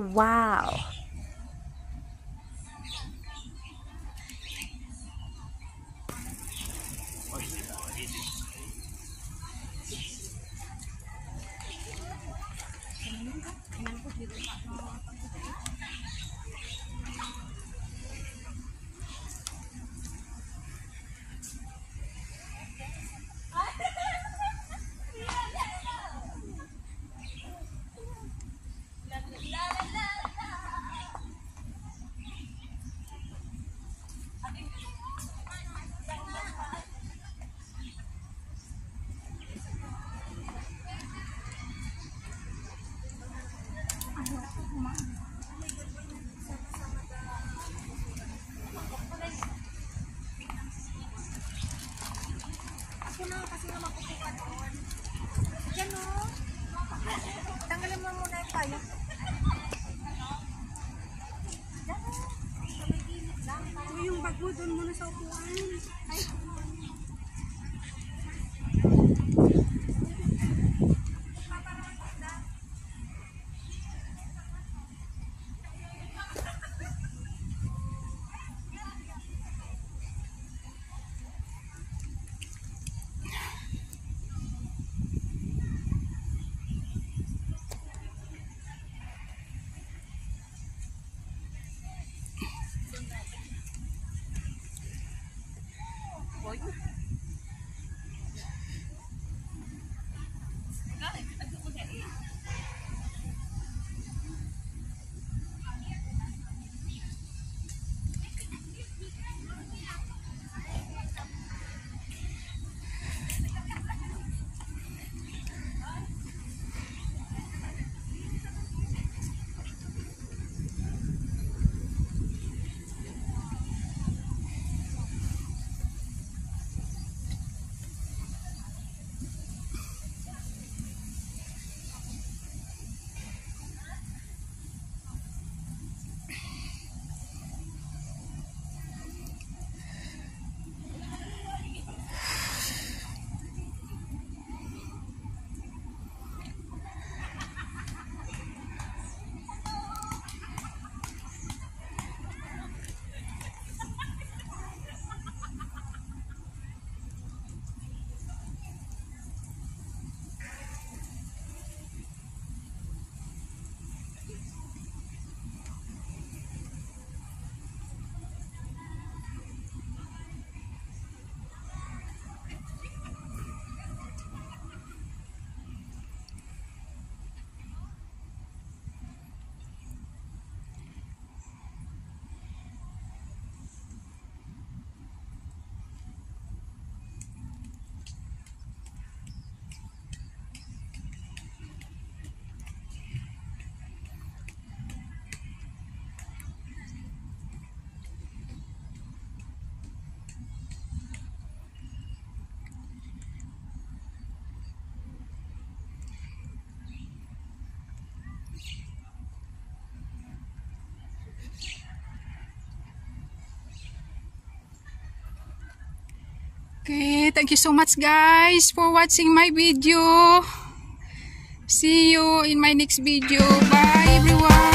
Wow! Na kasi nga mapupuka doon. Yan o. Tanggalin mo muna yung tayo. Yan o. Yung bag mo doon muna sa upuan. Ay. Thank you so much guys for watching my video. See you in my next video. Bye everyone.